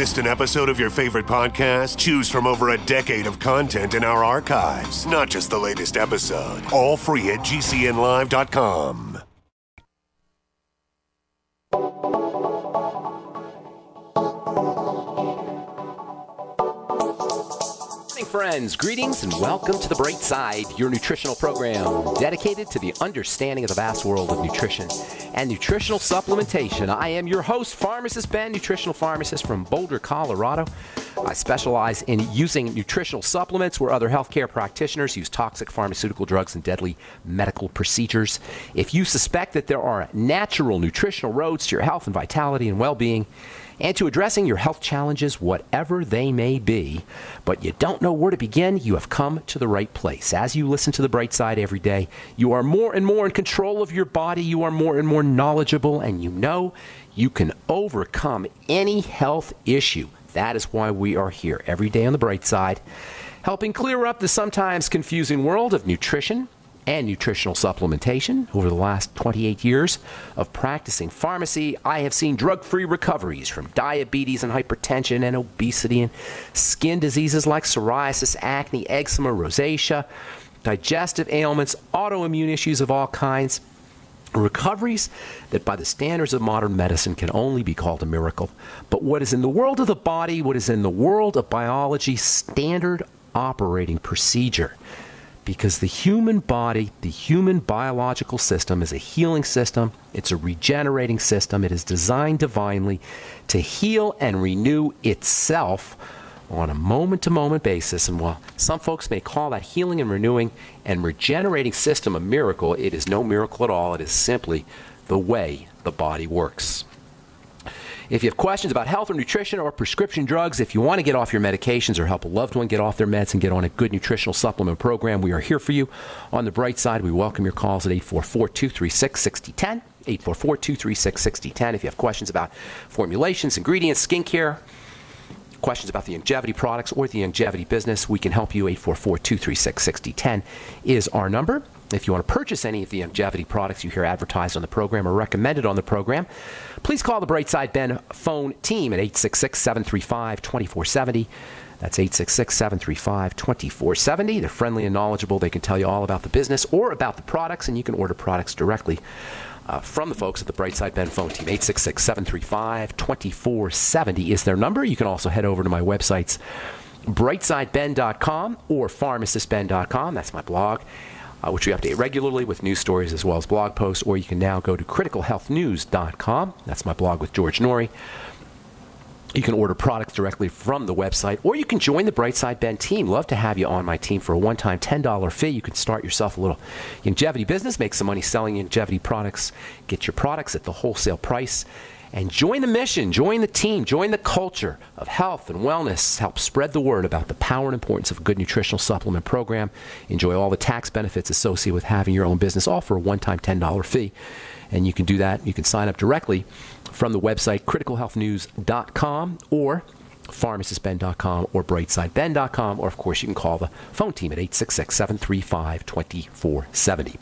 Missed an episode of your favorite podcast? Choose from over a decade of content in our archives, not just the latest episode. All free at GCNlive.com. friends, greetings and welcome to The Bright Side, your nutritional program dedicated to the understanding of the vast world of nutrition and nutritional supplementation. I am your host, Pharmacist Ben, nutritional pharmacist from Boulder, Colorado. I specialize in using nutritional supplements where other healthcare practitioners use toxic pharmaceutical drugs and deadly medical procedures. If you suspect that there are natural nutritional roads to your health and vitality and well being, and to addressing your health challenges, whatever they may be, but you don't know where to begin, you have come to the right place. As you listen to the bright side every day, you are more and more in control of your body, you are more and more knowledgeable, and you know you can overcome any health issue. That is why we are here every day on the bright side, helping clear up the sometimes confusing world of nutrition and nutritional supplementation. Over the last 28 years of practicing pharmacy, I have seen drug free recoveries from diabetes and hypertension and obesity and skin diseases like psoriasis, acne, eczema, rosacea, digestive ailments, autoimmune issues of all kinds. Recoveries that, by the standards of modern medicine, can only be called a miracle. But what is in the world of the body, what is in the world of biology, standard operating procedure because the human body, the human biological system, is a healing system. It's a regenerating system. It is designed divinely to heal and renew itself on a moment to moment basis. And while some folks may call that healing and renewing and regenerating system a miracle, it is no miracle at all. It is simply the way the body works. If you have questions about health or nutrition or prescription drugs, if you want to get off your medications or help a loved one get off their meds and get on a good nutritional supplement program, we are here for you. On the bright side, we welcome your calls at 844 236 6010. 844 236 6010. If you have questions about formulations, ingredients, skincare, questions about the longevity products or the longevity business, we can help you. 844 236 6010 is our number. If you want to purchase any of the longevity products you hear advertised on the program or recommended on the program, please call the Brightside Ben phone team at 866 735 2470. That's 866 735 2470. They're friendly and knowledgeable. They can tell you all about the business or about the products, and you can order products directly uh, from the folks at the Brightside Ben phone team. 866 735 2470 is their number. You can also head over to my websites, brightsideben.com or pharmacistben.com. That's my blog uh, which we update regularly with news stories as well as blog posts, or you can now go to criticalhealthnews.com. That's my blog with George Noory. You can order products directly from the website, or you can join the Brightside Ben team. Love to have you on my team for a one time $10 fee. You can start yourself a little longevity business, make some money selling longevity products, get your products at the wholesale price and join the mission, join the team, join the culture of health and wellness. Help spread the word about the power and importance of a good nutritional supplement program. Enjoy all the tax benefits associated with having your own business, all for a one time $10 fee. And you can do that. You can sign up directly from the website criticalhealthnews.com or pharmacistben.com or brightsideben.com, or of course, you can call the phone team at 866 735 2470.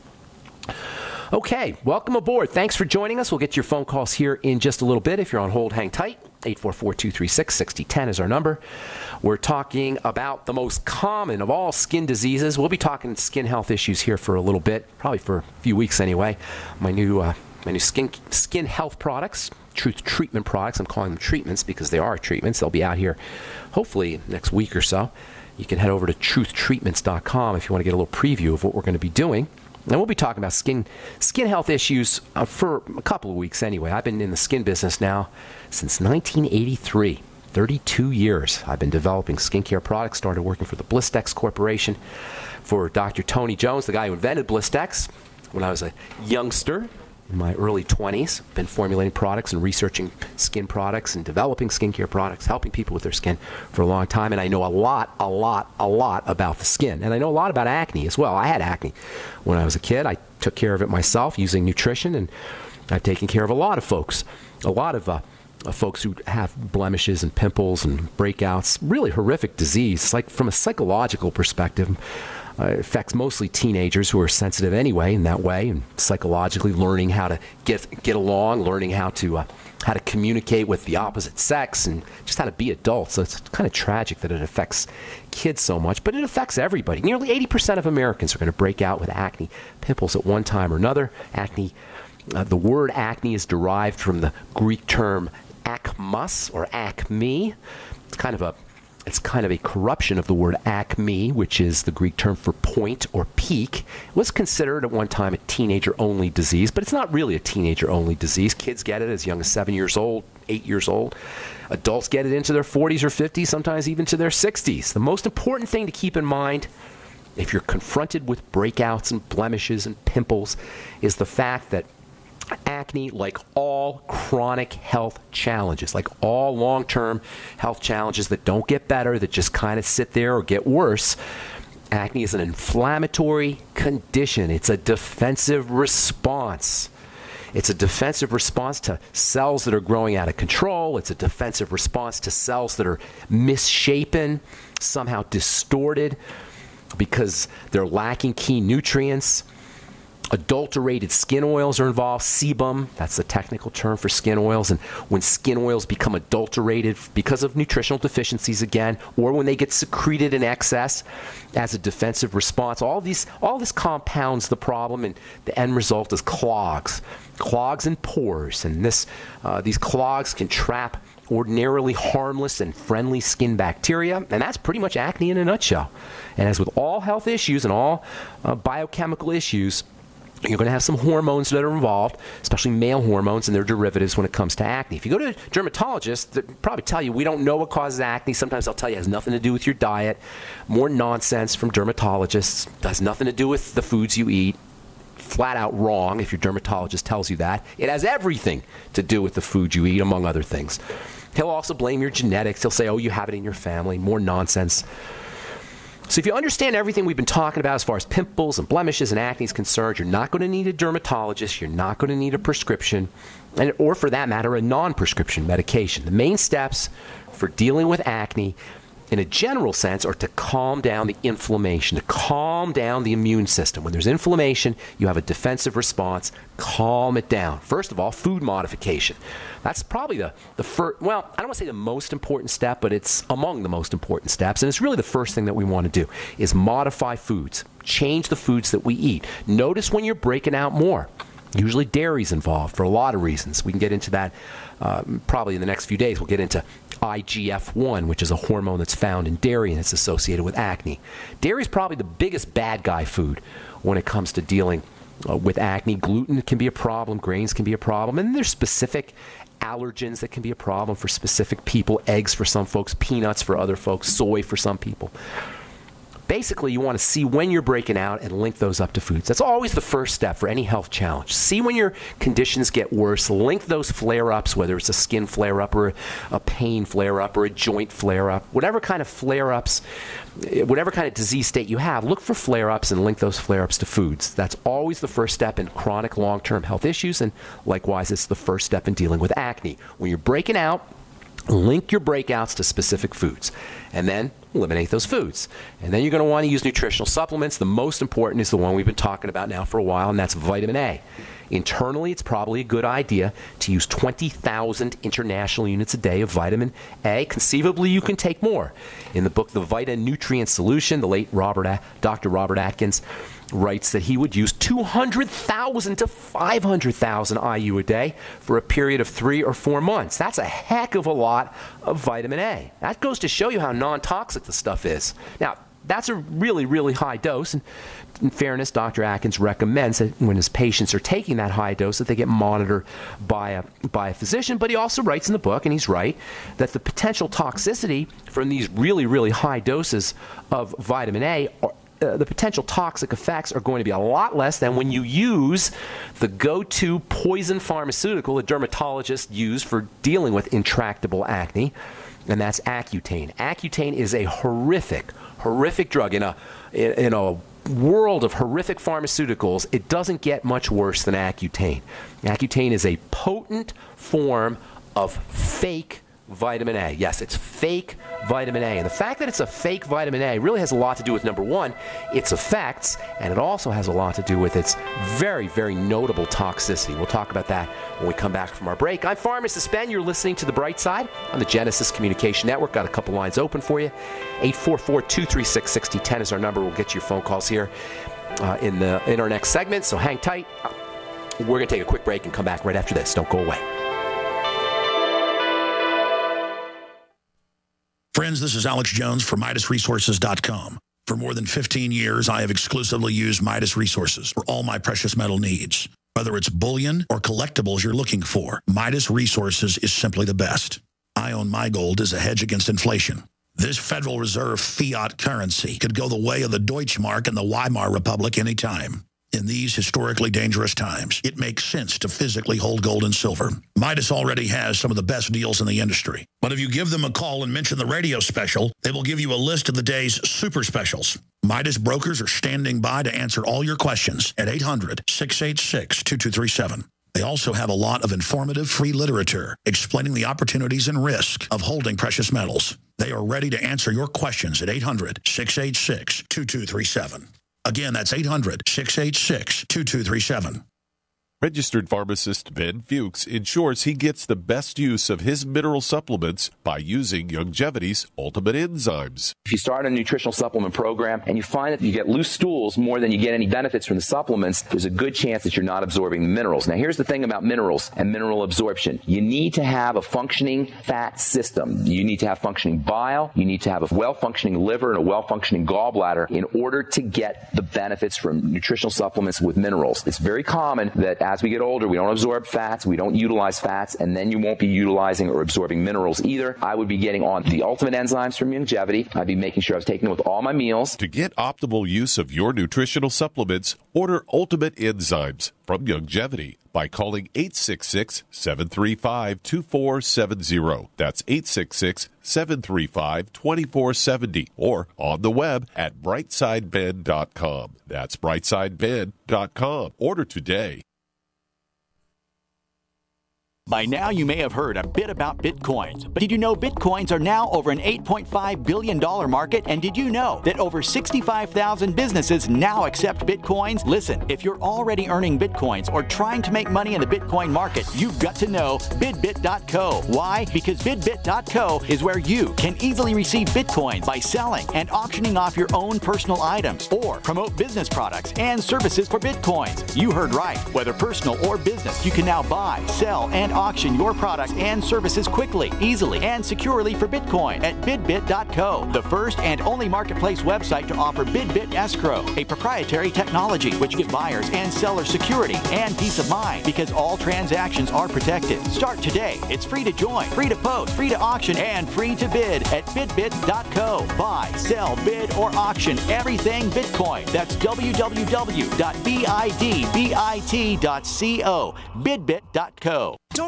Okay, welcome aboard. Thanks for joining us. We'll get your phone calls here in just a little bit. If you're on hold, hang tight. 844 236 6010 is our number. We're talking about the most common of all skin diseases. We'll be talking skin health issues here for a little bit, probably for a few weeks anyway. My new, uh, my new skin, skin health products, Truth Treatment products. I'm calling them treatments because they are treatments. They'll be out here hopefully next week or so. You can head over to truthtreatments.com if you want to get a little preview of what we're going to be doing. And we'll be talking about skin skin health issues uh, for a couple of weeks anyway. I've been in the skin business now since 1983. 32 years I've been developing skincare products. Started working for the Blistex Corporation for Dr. Tony Jones, the guy who invented Blistex, when I was a youngster my early 20s. Been formulating products and researching skin products and developing skincare products, helping people with their skin for a long time. And I know a lot, a lot, a lot about the skin. And I know a lot about acne as well. I had acne when I was a kid. I took care of it myself using nutrition, and I've taken care of a lot of folks, a lot of uh, uh, folks who have blemishes and pimples and breakouts, really horrific disease. Like from a psychological perspective, uh, affects mostly teenagers who are sensitive anyway in that way and psychologically learning how to get get along, learning how to uh, how to communicate with the opposite sex and just how to be adults. So it's kind of tragic that it affects kids so much, but it affects everybody. Nearly 80% of Americans are going to break out with acne, pimples at one time or another. Acne, uh, the word acne is derived from the Greek term acmus or acme. It's kind of a it's kind of a corruption of the word acme, which is the Greek term for point or peak. It was considered at one time a teenager only disease, but it's not really a teenager only disease. Kids get it as young as seven years old, eight years old. Adults get it into their 40s or 50s, sometimes even to their 60s. The most important thing to keep in mind if you're confronted with breakouts and blemishes and pimples is the fact that acne, like all chronic health challenges, like all long term health challenges that don't get better, that just kind of sit there or get worse, acne is an inflammatory condition. It's a defensive response. It's a defensive response to cells that are growing out of control. It's a defensive response to cells that are misshapen, somehow distorted because they're lacking key nutrients adulterated skin oils are involved. Sebum that's the technical term for skin oils. And when skin oils become adulterated because of nutritional deficiencies again or when they get secreted in excess as a defensive response all these all this compounds the problem and the end result is clogs. Clogs and pores. And this uh, these clogs can trap ordinarily harmless and friendly skin bacteria and that's pretty much acne in a nutshell. And as with all health issues and all uh, biochemical issues you're going to have some hormones that are involved, especially male hormones and their derivatives when it comes to acne. If you go to a dermatologist, they'll probably tell you we don't know what causes acne. Sometimes they'll tell you it has nothing to do with your diet. More nonsense from dermatologists. It has nothing to do with the foods you eat. Flat out wrong if your dermatologist tells you that. It has everything to do with the food you eat, among other things. He'll also blame your genetics. He'll say, oh, you have it in your family. More nonsense. So if you understand everything we've been talking about as far as pimples and blemishes and acne is concerned, you're not going to need a dermatologist, you're not going to need a prescription, and, or for that matter, a non-prescription medication. The main steps for dealing with acne in a general sense, are to calm down the inflammation, to calm down the immune system. When there's inflammation, you have a defensive response. Calm it down. First of all, food modification. That's probably the, the first, well, I don't want to say the most important step, but it's among the most important steps. And it's really the first thing that we want to do is modify foods. Change the foods that we eat. Notice when you're breaking out more. Usually dairy's involved for a lot of reasons. We can get into that uh, probably in the next few days. We'll get into IGF 1, which is a hormone that's found in dairy and it's associated with acne. Dairy is probably the biggest bad guy food when it comes to dealing uh, with acne. Gluten can be a problem, grains can be a problem, and there's specific allergens that can be a problem for specific people eggs for some folks, peanuts for other folks, soy for some people basically you want to see when you're breaking out and link those up to foods. That's always the first step for any health challenge. See when your conditions get worse, link those flare ups, whether it's a skin flare up or a pain flare up or a joint flare up, whatever kind of flare ups, whatever kind of disease state you have, look for flare ups and link those flare ups to foods. That's always the first step in chronic long term health issues, and likewise, it's the first step in dealing with acne. When you're breaking out, link your breakouts to specific foods and then eliminate those foods. And then you're going to want to use nutritional supplements. The most important is the one we've been talking about now for a while, and that's vitamin A. Internally, it's probably a good idea to use 20,000 international units a day of vitamin A. Conceivably, you can take more. In the book, The Vita Nutrient Solution, the late Robert, Dr. Robert Atkins writes that he would use 200,000 to 500,000 IU a day for a period of three or four months. That's a heck of a lot of vitamin A. That goes to show you how non toxic the stuff is. Now, that's a really, really high dose. And in fairness, Dr. Atkins recommends that when his patients are taking that high dose, that they get monitored by a, by a physician. But he also writes in the book, and he's right, that the potential toxicity from these really, really high doses of vitamin A are, uh, the potential toxic effects are going to be a lot less than when you use the go to poison pharmaceutical a dermatologist use for dealing with intractable acne, and that's Accutane. Accutane is a horrific, horrific drug in a, in a world of horrific pharmaceuticals, it doesn't get much worse than Accutane. Accutane is a potent form of fake vitamin A. Yes, it's fake vitamin A. And the fact that it's a fake vitamin A really has a lot to do with number one, its effects, and it also has a lot to do with its very, very notable toxicity. We'll talk about that when we come back from our break. I'm Pharmacist Ben. You're listening to The Bright Side on the Genesis Communication Network. Got a couple lines open for you. 844 236 6010 is our number. We'll get your phone calls here uh, in, the, in our next segment, so hang tight. We're going to take a quick break and come back right after this. Don't go away. Friends, this is Alex Jones from MidasResources.com. For more than 15 years, I have exclusively used Midas Resources for all my precious metal needs. Whether it's bullion or collectibles you're looking for, Midas Resources is simply the best. I own my gold as a hedge against inflation. This Federal Reserve fiat currency could go the way of the Deutschmark and the Weimar Republic anytime. In these historically dangerous times, it makes sense to physically hold gold and silver. Midas already has some of the best deals in the industry. But if you give them a call and mention the radio special, they will give you a list of the day's super specials. Midas brokers are standing by to answer all your questions at 800-686-2237. They also have a lot of informative free literature explaining the opportunities and risk of holding precious metals. They are ready to answer your questions at 800-686-2237. Again, that's 800-686-2237. Registered pharmacist Ben Fuchs ensures he gets the best use of his mineral supplements by using Youngevity's ultimate enzymes. If you start a nutritional supplement program and you find that you get loose stools more than you get any benefits from the supplements, there's a good chance that you're not absorbing the minerals. Now, here's the thing about minerals and mineral absorption. You need to have a functioning fat system. You need to have functioning bile. You need to have a well-functioning liver and a well-functioning gallbladder in order to get the benefits from nutritional supplements with minerals. It's very common that as we get older, we don't absorb fats, we don't utilize fats, and then you won't be utilizing or absorbing minerals either. I would be getting on the ultimate enzymes from Youngevity. I'd be making sure I was taking them with all my meals. To get optimal use of your nutritional supplements, order Ultimate Enzymes from Youngevity by calling 866 735 2470. That's 866 735 2470 or on the web at brightsideben.com. That's brightsideben.com. Order today. By now, you may have heard a bit about bitcoins. But did you know bitcoins are now over an $8.5 billion market? And did you know that over 65,000 businesses now accept bitcoins? Listen, if you're already earning bitcoins or trying to make money in the bitcoin market, you've got to know bidbit.co. Why? Because bidbit.co is where you can easily receive bitcoins by selling and auctioning off your own personal items or promote business products and services for bitcoins. You heard right. Whether personal or business, you can now buy, sell, and auction your products and services quickly, easily, and securely for Bitcoin at bidbit.co, the first and only marketplace website to offer BidBit Escrow, a proprietary technology which gives buyers and sellers security and peace of mind because all transactions are protected. Start today. It's free to join, free to post, free to auction, and free to bid at bidbit.co. Buy, sell, bid, or auction everything Bitcoin. That's www.bidbit.co. Bidbit.co. Don't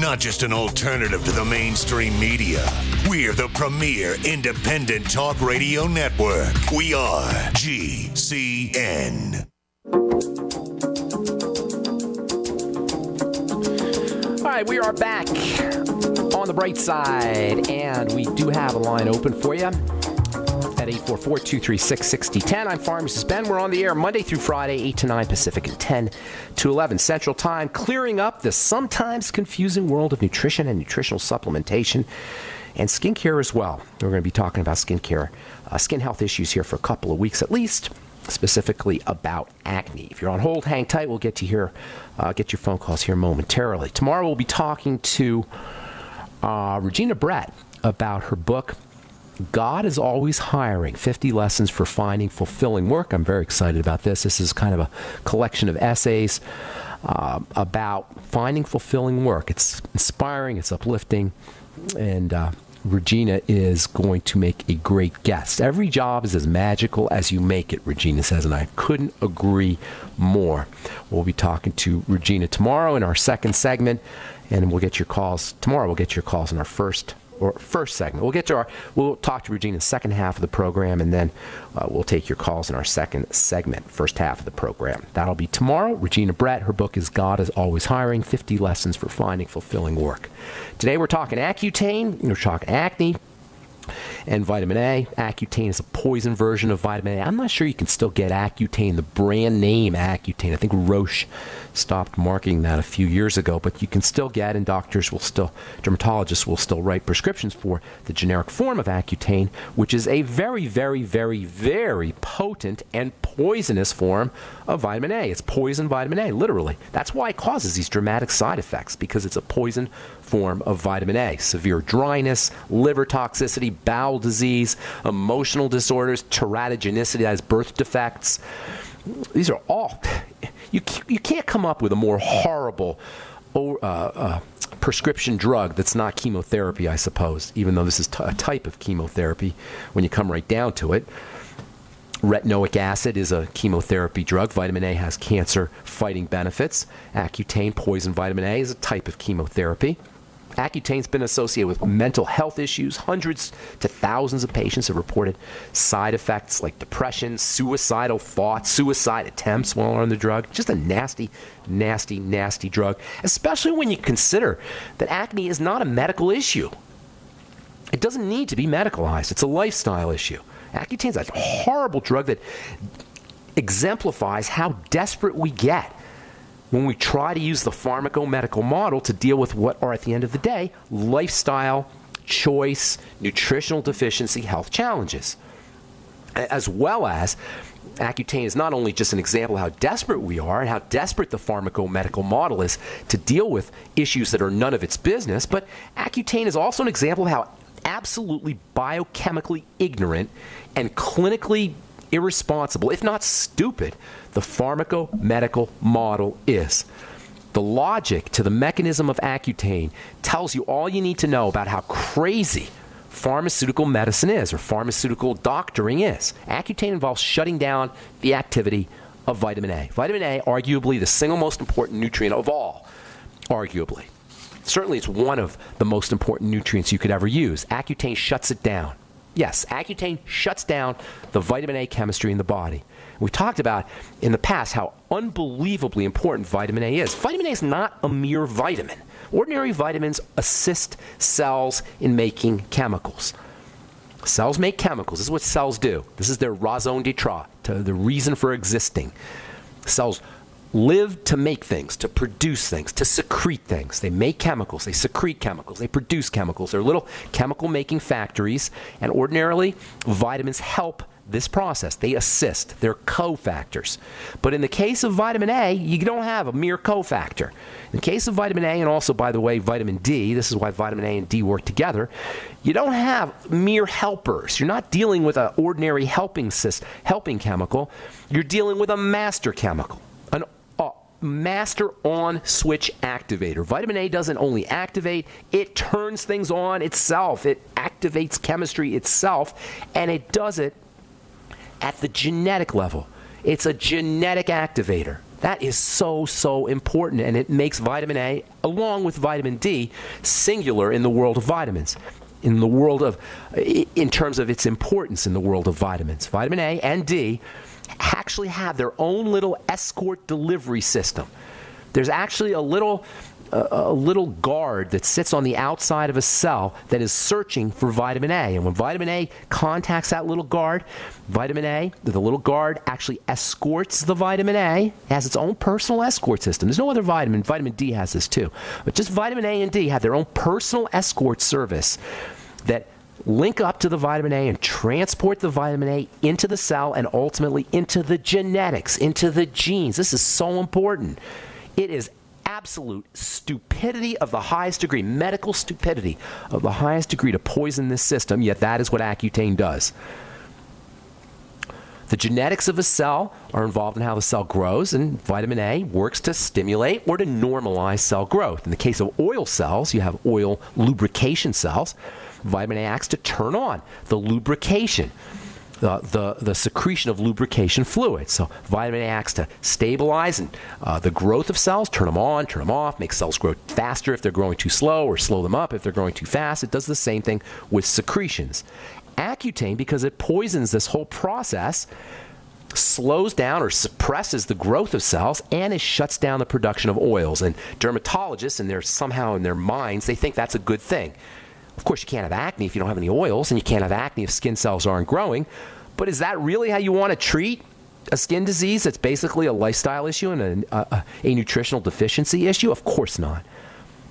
Not just an alternative to the mainstream media. We're the premier independent talk radio network. We are GCN. All right, we are back on the bright side, and we do have a line open for you at 844-236-6010. I'm Pharmacist Ben. We're on the air Monday through Friday, 8 to 9 Pacific and 10 to 11 Central Time, clearing up the sometimes confusing world of nutrition and nutritional supplementation. and skincare as well. We're going to be talking about skincare, uh, skin health issues here for a couple of weeks at least, specifically about acne. If you're on hold, hang tight. We'll get to hear, uh, get your phone calls here momentarily. Tomorrow we'll be talking to uh, Regina Brett about her book. God is always hiring 50 lessons for finding fulfilling work. I'm very excited about this. This is kind of a collection of essays uh, about finding fulfilling work. It's inspiring, it's uplifting, and uh, Regina is going to make a great guest. Every job is as magical as you make it, Regina says, and I couldn't agree more. We'll be talking to Regina tomorrow in our second segment, and we'll get your calls tomorrow. We'll get your calls in our first or first segment. We'll get to our, we'll talk to Regina in the second half of the program, and then uh, we'll take your calls in our second segment, first half of the program. That'll be tomorrow. Regina Brett, her book is God is Always Hiring 50 Lessons for Finding Fulfilling Work. Today we're talking Accutane, we're talking acne, and vitamin A. Accutane is a poison version of vitamin A. I'm not sure you can still get Accutane, the brand name Accutane. I think Roche stopped marketing that a few years ago, but you can still get, and doctors will still, dermatologists will still write prescriptions for the generic form of Accutane, which is a very, very, very, very potent and poisonous form of vitamin A. It's poison vitamin A, literally. That's why it causes these dramatic side effects, because it's a poison form of vitamin A. Severe dryness, liver toxicity, bowel disease, emotional disorders, teratogenicity, that is birth defects. These are all you you can't come up with a more horrible uh, uh, prescription drug that's not chemotherapy, I suppose. Even though this is t- a type of chemotherapy, when you come right down to it. Retinoic acid is a chemotherapy drug. Vitamin A has cancer fighting benefits. Accutane, poison vitamin A, is a type of chemotherapy. Accutane's been associated with mental health issues. Hundreds to thousands of patients have reported side effects like depression, suicidal thoughts, suicide attempts while on the drug. Just a nasty, nasty, nasty drug, especially when you consider that acne is not a medical issue. It doesn't need to be medicalized, it's a lifestyle issue. Accutane's a horrible drug that exemplifies how desperate we get when we try to use the pharmacomedical model to deal with what are, at the end of the day, lifestyle, choice, nutritional deficiency, health challenges. As well as Accutane is not only just an example of how desperate we are and how desperate the pharmacomedical model is to deal with issues that are none of its business, but Accutane is also an example of how absolutely biochemically ignorant and clinically irresponsible, if not stupid, the pharmacomedical model is. The logic to the mechanism of Accutane tells you all you need to know about how crazy pharmaceutical medicine is or pharmaceutical doctoring is. Accutane involves shutting down the activity of vitamin A. Vitamin A, arguably the single most important nutrient of all, arguably. Certainly, it's one of the most important nutrients you could ever use. Accutane shuts it down. Yes, Accutane shuts down the vitamin A chemistry in the body. We talked about in the past how unbelievably important vitamin A is. Vitamin A is not a mere vitamin. Ordinary vitamins assist cells in making chemicals. Cells make chemicals. This is what cells do. This is their raison d'etre, the reason for existing. Cells live to make things, to produce things, to secrete things. They make chemicals, they secrete chemicals, they produce chemicals. They're little chemical making factories, and ordinarily, vitamins help this process. They assist, they're cofactors. But in the case of vitamin A, you don't have a mere cofactor. In the case of vitamin A, and also, by the way, vitamin D, this is why vitamin A and D work together, you don't have mere helpers. You're not dealing with an ordinary helping, helping chemical, you're dealing with a master chemical master on switch activator. Vitamin A doesn't only activate, it turns things on itself. It activates chemistry itself, and it does it at the genetic level. It's a genetic activator. That is so, so important, and it makes vitamin A, along with vitamin D, singular in the world of vitamins. In the world of, in terms of its importance in the world of vitamins. Vitamin A and D actually have their own little escort delivery system. There's actually a little a, little guard that sits on the outside of a cell that is searching for vitamin A. And when vitamin A contacts that little guard, vitamin A, the little guard actually escorts the vitamin A. It has its own personal escort system. There's no other vitamin. Vitamin D has this too. But just vitamin A and D have their own personal escort service that link up to the vitamin A and transport the vitamin A into the cell and ultimately into the genetics, into the genes. This is so important. It is absolute stupidity of the highest degree, medical stupidity of the highest degree to poison this system, yet that is what Accutane does. The genetics of a cell are involved in how the cell grows, and vitamin A works to stimulate or to normalize cell growth. In the case of oil cells, you have oil lubrication cells. Vitamin A acts to turn on the lubrication. The, the, the, secretion of lubrication fluid. So vitamin A acts to stabilize and uh, the growth of cells, turn them on, turn them off, make cells grow faster if they're growing too slow, or slow them up if they're growing too fast. It does the same thing with secretions. Accutane, because it poisons this whole process, slows down or suppresses the growth of cells and it shuts down the production of oils. And dermatologists, and they're somehow in their minds, they think that's a good thing. Of course, you can't have acne if you don't have any oils, and you can't have acne if skin cells aren't growing. But is that really how you want to treat a skin disease that's basically a lifestyle issue and a, a, a nutritional deficiency issue? Of course not.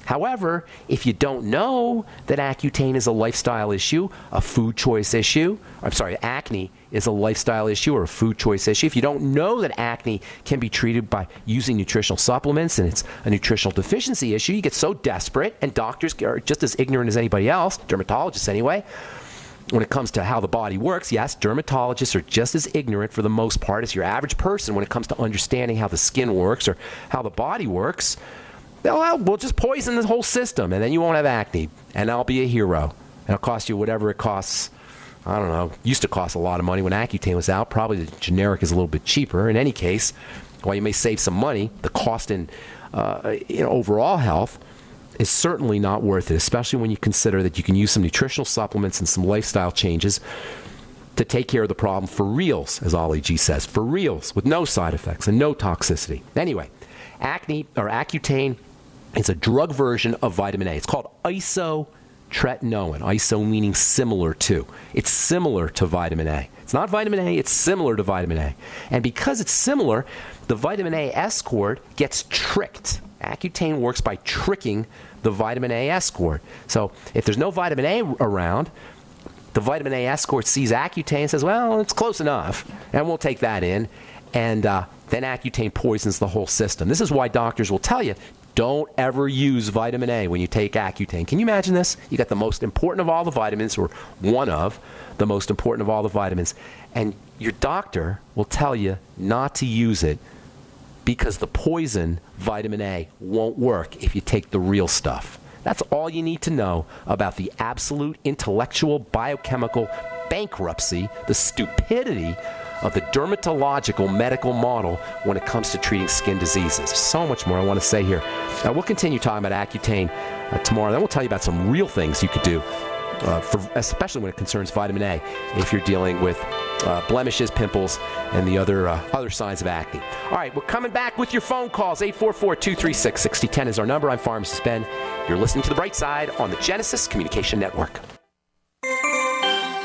However, if you don't know that Accutane is a lifestyle issue, a food choice issue, I'm sorry, acne is a lifestyle issue or a food choice issue, if you don't know that acne can be treated by using nutritional supplements and it's a nutritional deficiency issue, you get so desperate, and doctors are just as ignorant as anybody else, dermatologists anyway. When it comes to how the body works, yes, dermatologists are just as ignorant for the most part as your average person when it comes to understanding how the skin works or how the body works well, we'll just poison the whole system, and then you won't have acne, and I'll be a hero. And it'll cost you whatever it costs. I don't know. Used to cost a lot of money when Accutane was out. Probably the generic is a little bit cheaper. In any case, while you may save some money, the cost in uh, know, overall health is certainly not worth it, especially when you consider that you can use some nutritional supplements and some lifestyle changes to take care of the problem for reals, as Ali G says, for reals, with no side effects and no toxicity. Anyway, acne or Accutane it's a drug version of vitamin A. It's called isotretinoin. Iso meaning similar to. It's similar to vitamin A. It's not vitamin A, it's similar to vitamin A. And because it's similar, the vitamin A escort gets tricked. Accutane works by tricking the vitamin A escort. So if there's no vitamin A around, the vitamin A escort sees Accutane and says, well, it's close enough, and we'll take that in. And uh, then Accutane poisons the whole system. This is why doctors will tell you don't ever use vitamin A when you take Accutane. Can you imagine this? You got the most important of all the vitamins, or one of the most important of all the vitamins, and your doctor will tell you not to use it because the poison vitamin A won't work if you take the real stuff. That's all you need to know about the absolute intellectual biochemical bankruptcy, the stupidity of the dermatological medical model when it comes to treating skin diseases. So much more I want to say here. Now, we'll continue talking about Accutane uh, tomorrow. Then we'll tell you about some real things you could do, uh, for, especially when it concerns vitamin A, if you're dealing with uh, blemishes, pimples, and the other uh, other signs of acne. All right, we're coming back with your phone calls. 844-236-6010 is our number. I'm Pharmacist Ben. You're listening to The Bright Side on the Genesis Communication Network.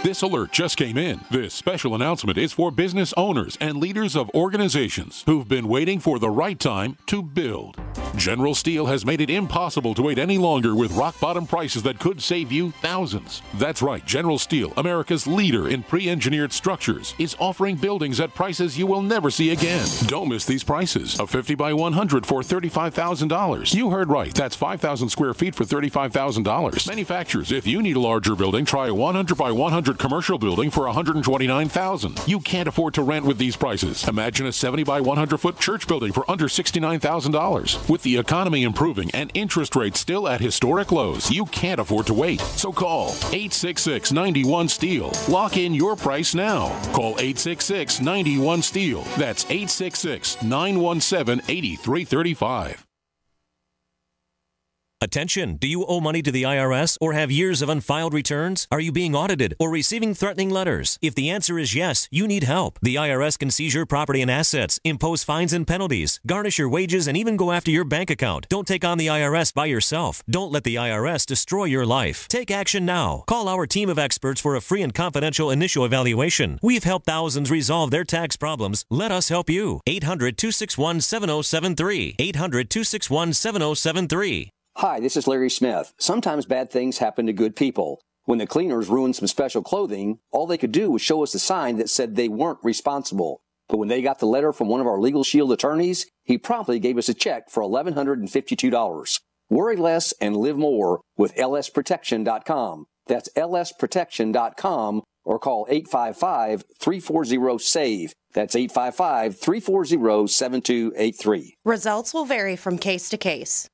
This alert just came in. This special announcement is for business owners and leaders of organizations who've been waiting for the right time to build. General Steel has made it impossible to wait any longer with rock bottom prices that could save you thousands. That's right, General Steel, America's leader in pre engineered structures, is offering buildings at prices you will never see again. Don't miss these prices. A 50 by 100 for $35,000. You heard right. That's 5,000 square feet for $35,000. Manufacturers, if you need a larger building, try a 100 by 100 commercial building for 129,000. You can't afford to rent with these prices. Imagine a 70 by 100 foot church building for under $69,000. With the economy improving and interest rates still at historic lows, you can't afford to wait. So call 866 91 Steel. Lock in your price now. Call 866 91 Steel. That's 866 917 8335. Attention! Do you owe money to the IRS or have years of unfiled returns? Are you being audited or receiving threatening letters? If the answer is yes, you need help. The IRS can seize your property and assets, impose fines and penalties, garnish your wages, and even go after your bank account. Don't take on the IRS by yourself. Don't let the IRS destroy your life. Take action now. Call our team of experts for a free and confidential initial evaluation. We've helped thousands resolve their tax problems. Let us help you. 800 261 7073. 800 261 7073. Hi, this is Larry Smith. Sometimes bad things happen to good people. When the cleaners ruined some special clothing, all they could do was show us a sign that said they weren't responsible. But when they got the letter from one of our Legal Shield attorneys, he promptly gave us a check for $1,152. Worry less and live more with lsprotection.com. That's lsprotection.com or call 855-340-SAVE. That's 855-340-7283. Results will vary from case to case.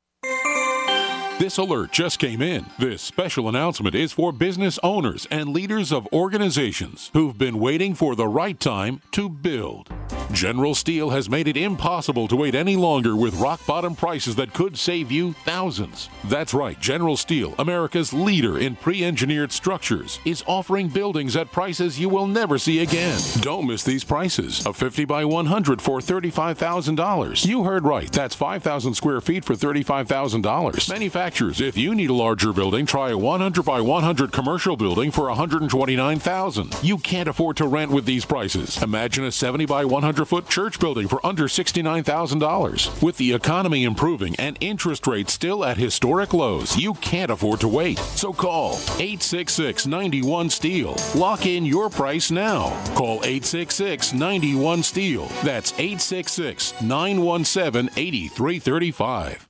This alert just came in. This special announcement is for business owners and leaders of organizations who've been waiting for the right time to build. General Steel has made it impossible to wait any longer with rock bottom prices that could save you thousands. That's right, General Steel, America's leader in pre engineered structures, is offering buildings at prices you will never see again. Don't miss these prices. A 50 by 100 for $35,000. You heard right, that's 5,000 square feet for $35,000. Manufacturers, if you need a larger building, try a 100 by 100 commercial building for 129,000. You can't afford to rent with these prices. Imagine a 70 by 100 foot church building for under $69,000. With the economy improving and interest rates still at historic lows, you can't afford to wait. So call 866 91 Steel. Lock in your price now. Call 866 91 Steel. That's 866 917 8335.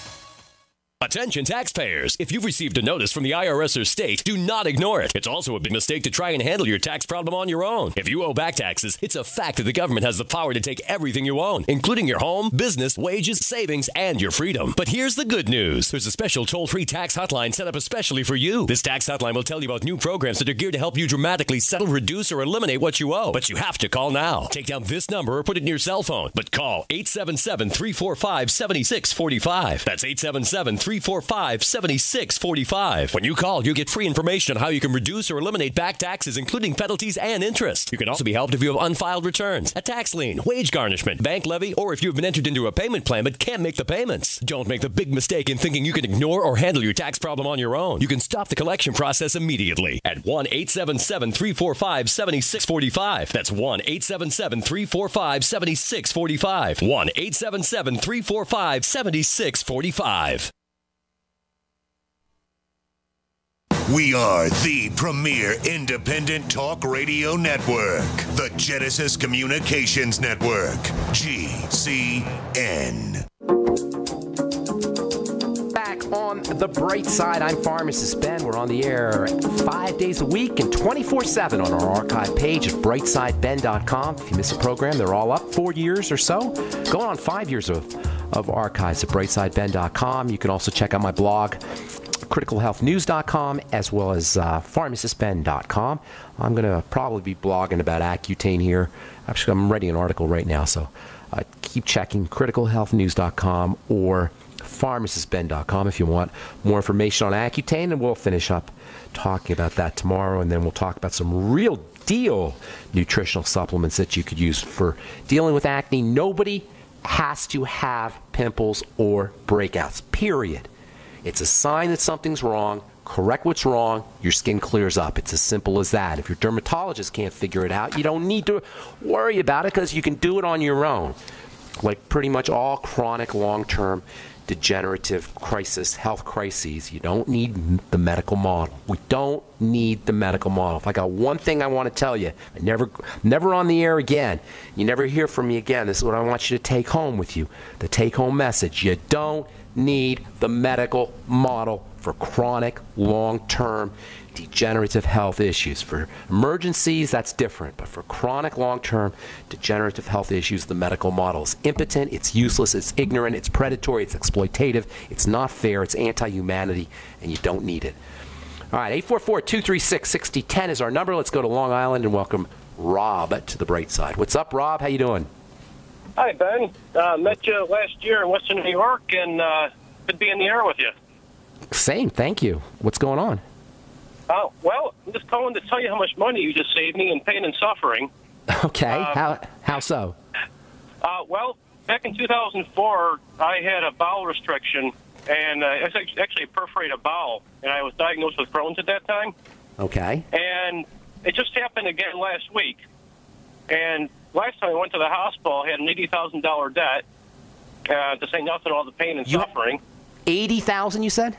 Attention taxpayers! If you've received a notice from the IRS or state, do not ignore it. It's also a big mistake to try and handle your tax problem on your own. If you owe back taxes, it's a fact that the government has the power to take everything you own, including your home, business, wages, savings, and your freedom. But here's the good news. There's a special toll-free tax hotline set up especially for you. This tax hotline will tell you about new programs that are geared to help you dramatically settle, reduce, or eliminate what you owe. But you have to call now. Take down this number or put it in your cell phone. But call 877-345-7645. That's 877 345 7645. When you call, you get free information on how you can reduce or eliminate back taxes, including penalties and interest. You can also be helped if you have unfiled returns, a tax lien, wage garnishment, bank levy, or if you've been entered into a payment plan but can't make the payments. Don't make the big mistake in thinking you can ignore or handle your tax problem on your own. You can stop the collection process immediately at 1 877 345 7645. That's 1 877 345 7645. 1 877 345 7645. We are the premier independent talk radio network, the Genesis Communications Network, GCN. Back on the bright side, I'm Pharmacist Ben. We're on the air five days a week and 24 7 on our archive page at brightsideben.com. If you miss a program, they're all up four years or so. Going on five years of, of archives at brightsideben.com. You can also check out my blog criticalhealthnews.com as well as uh, pharmacistben.com. I'm going to probably be blogging about Accutane here. Actually, I'm writing an article right now, so uh, keep checking criticalhealthnews.com or pharmacistben.com if you want more information on Accutane, and we'll finish up talking about that tomorrow, and then we'll talk about some real deal nutritional supplements that you could use for dealing with acne. Nobody has to have pimples or breakouts, period. It's a sign that something's wrong. Correct what's wrong, your skin clears up. It's as simple as that. If your dermatologist can't figure it out, you don't need to worry about it because you can do it on your own. Like pretty much all chronic, long term degenerative crisis, health crises, you don't need the medical model. We don't need the medical model. If I got one thing I want to tell you, I never, never on the air again. You never hear from me again. This is what I want you to take home with you. The take home message. You don't need the medical model for chronic, long term degenerative health issues. For emergencies, that's different, but for chronic long term degenerative health issues, the medical model is impotent, it's useless, it's ignorant, it's predatory, it's exploitative, it's not fair, it's anti humanity, and you don't need it. All right, 844 236 6010 is our number. Let's go to Long Island and welcome Rob to the bright side. What's up, Rob? How you doing? Hi, Ben. Uh, met you last year in Western New York, and uh, good be in the air with you. Same, thank you. What's going on? Oh, well, I'm just calling to tell you how much money you just saved me in pain and suffering. Okay, how, how so? Uh, well, back in 2004, I had a bowel restriction, and uh, actually a perforated bowel, and I was diagnosed with Crohn's at that time. Okay. And it just happened again last week. And last time I went to the hospital, I had an $80,000 debt, uh, to say nothing of all the pain and suffering. 80000 you said?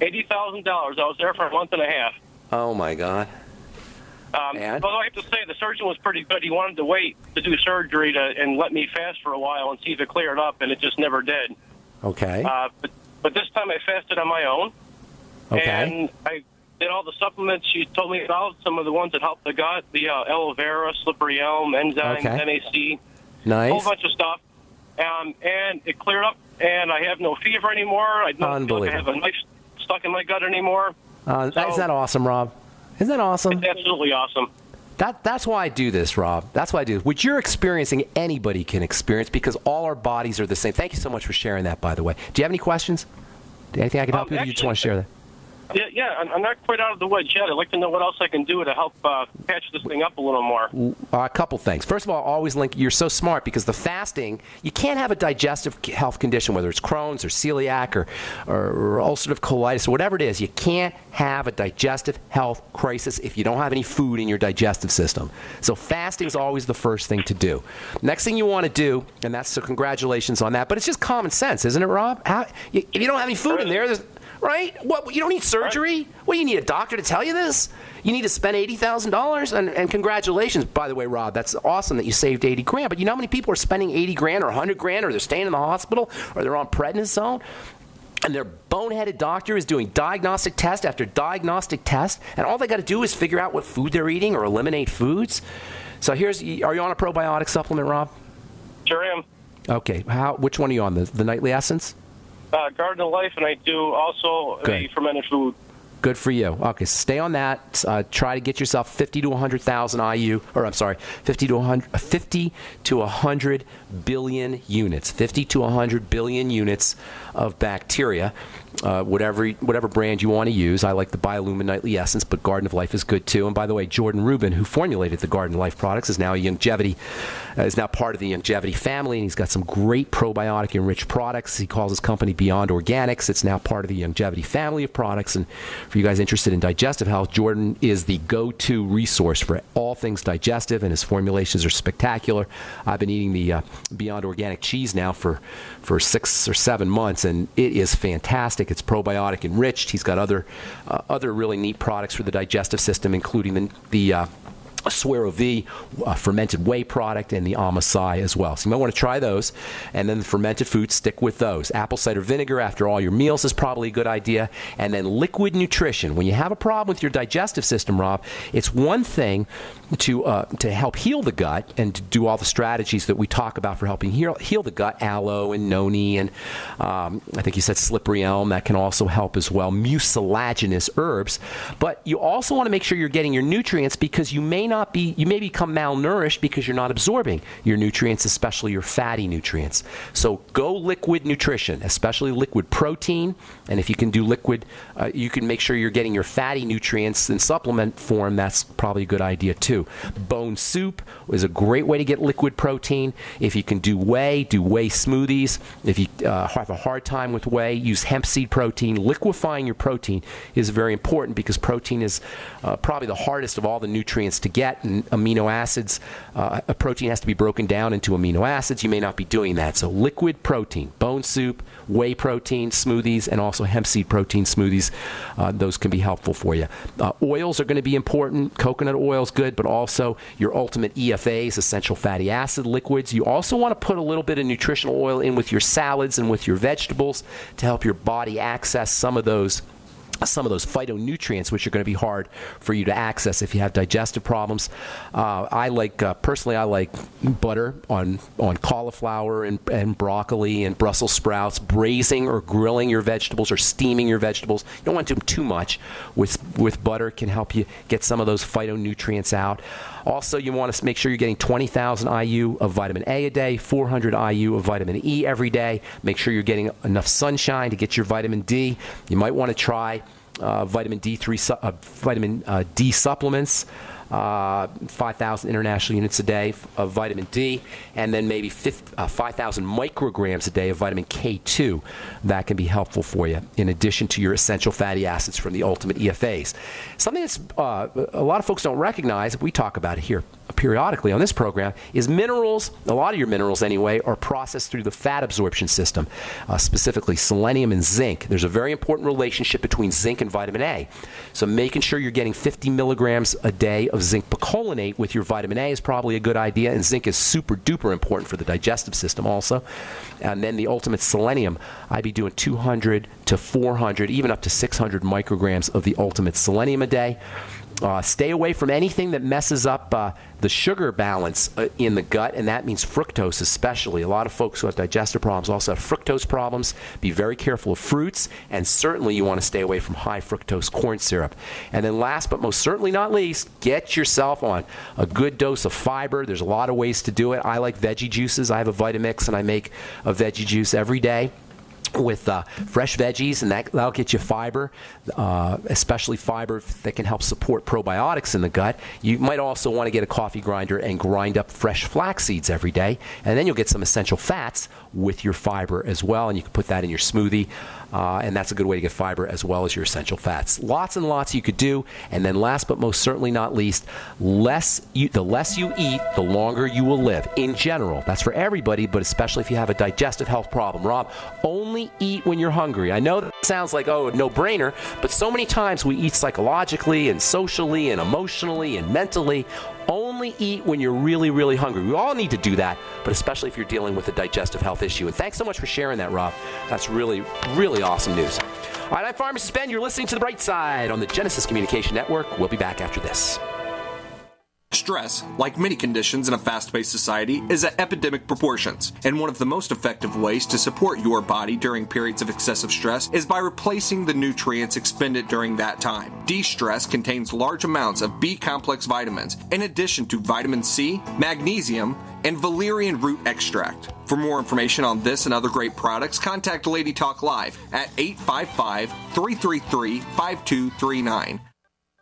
$80,000. I was there for a month and a half. Oh, my God. Um, although I have to say, the surgeon was pretty good. He wanted to wait to do surgery to, and let me fast for a while and see if it cleared up, and it just never did. Okay. Uh, but, but this time I fasted on my own. Okay. And I did all the supplements she told me about, some of the ones that help the gut, the uh, aloe vera, slippery elm, enzymes, Okay. NAC, Nice. a whole bunch of stuff. Um, and it cleared up, and I have no fever anymore. I don't feel like I have a knife stuck in my gut anymore. Uh, isn't that awesome, Rob? Isn't that awesome? It's absolutely awesome. That, that's why I do this, Rob. That's why I do this. What you're experiencing, anybody can experience because all our bodies are the same. Thank you so much for sharing that, by the way. Do you have any questions? Anything I can help Um, you with? You just want to share that? Yeah, yeah, I'm- not quite out of the woods yet. I'd like to know what else I can do to help uh, patch this thing up a little more. Uh, a couple things. First of all, always link. You're so smart because the fasting, you can't have a digestive health condition, whether it's Crohn's or celiac or, or, or ulcerative colitis or whatever it is. You can't have a digestive health crisis if you don't have any food in your digestive system. So fasting is always the first thing to do. Next thing you want to do, and that's so congratulations on that. But it's just common sense, isn't it, Rob? How, if you don't have any food in there, there's right? What you don't need surgery? What do you need a doctor to tell you this? You need to spend eighty thousand dollars, and and congratulations, by the way, Rob. That's awesome that you saved eighty grand. But you know how many people are spending eighty grand or hundred grand, or they're staying in the hospital, or they're on prednisone. And their boneheaded doctor is doing diagnostic test after diagnostic test, and all they got to do is figure out what food they're eating or eliminate foods. So here's: Are you on a probiotic supplement, Rob? Sure am. Okay. How? Which one are you on? The the nightly essence? Uh, Garden of Life, and I do also a Good. fermented food. Good for you. Okay, stay on that. Uh, try to get yourself 50 to 100,000 IU, or I'm sorry, 50 to 100, 50 to 100 billion units. 50 to 100 billion units of bacteria. Uh, whatever whatever brand you want to use. I like the Biolumin Nightly Essence, but Garden of Life is good too. And by the way, Jordan Rubin, who formulated the Garden of Life products, is now a Youngevity uh, is now part of the Youngevity family, and he's got some great probiotic enriched products. He calls his company Beyond Organics. It's now part of the Youngevity family of products. And for you guys interested in digestive health, Jordan is the go-to resource for all things digestive, and his formulations are spectacular. I've been eating the uh, Beyond Organic cheese now for for six or seven months, and it is fantastic. It's probiotic enriched. He's got other uh, other really neat products for the digestive system, including the the uh, SueroViv, a fermented whey product, and the Amasai as well. So you might want to try those. And then the fermented foods, stick with those. Apple cider vinegar after all your meals is probably a good idea. And then liquid nutrition. When you have a problem with your digestive system, Rob, it's one thing to uh, to help heal the gut and to do all the strategies that we talk about for helping heal, heal the gut, aloe and noni, and um, I think you said slippery elm. That can also help as well. Mucilaginous herbs. But you also want to make sure you're getting your nutrients because you may not be, you may become malnourished because you're not absorbing your nutrients, especially your fatty nutrients. So go liquid nutrition, especially liquid protein. And if you can do liquid, uh, you can make sure you're getting your fatty nutrients in supplement form. That's probably a good idea too. Bone soup is a great way to get liquid protein. If you can do whey, do whey smoothies. If you uh, have a hard time with whey, use hemp seed protein. Liquefying your protein is very important because protein is uh, probably the hardest of all the nutrients to get. And amino acids, uh, a protein has to be broken down into amino acids. You may not be doing that. So liquid protein, bone soup, whey protein smoothies, and also hemp seed protein smoothies. Uh, those can be helpful for you. Uh, oils are going to be important. Coconut oil is good, but also your ultimate EFAs, essential fatty acid liquids. You also want to put a little bit of nutritional oil in with your salads and with your vegetables to help your body access some of those some of those phytonutrients, which are going to be hard for you to access if you have digestive problems. Uh, I like uh, personally, I like butter on on cauliflower and, and broccoli and Brussels sprouts. Braising or grilling your vegetables or steaming your vegetables. You don't want to do too much with with butter. Can help you get some of those phytonutrients out. Also, you want to make sure you're getting 20,000 IU of vitamin A a day, 400 IU of vitamin E every day. Make sure you're getting enough sunshine to get your vitamin D. You might want to try uh, vitamin D3, uh, vitamin uh, D supplements uh, 5,000 international units a day of vitamin D, and then maybe uh, 5,000 micrograms a day of vitamin K2. That can be helpful for you, in addition to your essential fatty acids from the Ultimate EFAs. Something that's uh, a lot of folks don't recognize, we talk about it here periodically on this program is minerals, a lot of your minerals anyway, are processed through the fat absorption system, uh, specifically selenium and zinc. There's a very important relationship between zinc and vitamin A. So making sure you're getting 50 milligrams a day of zinc picolinate with your vitamin A is probably a good idea, and zinc is super duper important for the digestive system also. And then the ultimate selenium, I'd be doing 200 to 400, even up to 600 micrograms of the ultimate selenium a day. Uh, stay away from anything that messes up uh, the sugar balance uh, in the gut, and that means fructose especially. A lot of folks who have digestive problems also have fructose problems. Be very careful of fruits, and certainly you want to stay away from high fructose corn syrup. And then, last but most certainly not least, get yourself on a good dose of fiber. There's a lot of ways to do it. I like veggie juices. I have a Vitamix, and I make a veggie juice every day with uh, fresh veggies, and that, that'll get you fiber, uh, especially fiber that can help support probiotics in the gut. You might also want to get a coffee grinder and grind up fresh flax seeds every day, and then you'll get some essential fats with your fiber as well, and you can put that in your smoothie. Uh, and that's a good way to get fiber as well as your essential fats. Lots and lots you could do. And then, last but most certainly not least, less you, the less you eat, the longer you will live. In general, that's for everybody, but especially if you have a digestive health problem. Rob, only eat when you're hungry. I know that sounds like oh, no brainer, but so many times we eat psychologically and socially and emotionally and mentally only eat when you're really, really hungry. We all need to do that, but especially if you're dealing with a digestive health issue. And thanks so much for sharing that, Rob. That's really, really awesome news. All right, I'm Pharmacist Ben. You're listening to The Bright Side on the Genesis Communication Network. We'll be back after this. Stress, like many conditions in a fast paced society, is at epidemic proportions, and one of the most effective ways to support your body during periods of excessive stress is by replacing the nutrients expended during that time. De stress contains large amounts of B complex vitamins, in addition to vitamin C, magnesium, and valerian root extract. For more information on this and other great products, contact Lady Talk Live at 855 333 5239.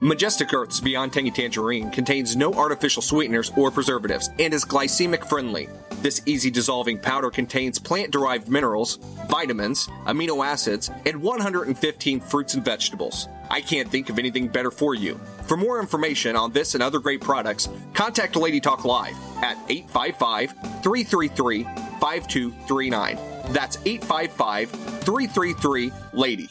Majestic Earth's Beyond Tangy Tangerine contains no artificial sweeteners or preservatives and is glycemic friendly. This easy dissolving powder contains plant derived minerals, vitamins, amino acids, and 115 fruits and vegetables. I can't think of anything better for you. For more information on this and other great products, contact Lady Talk Live at 855 333 5239. That's 855 333 Lady.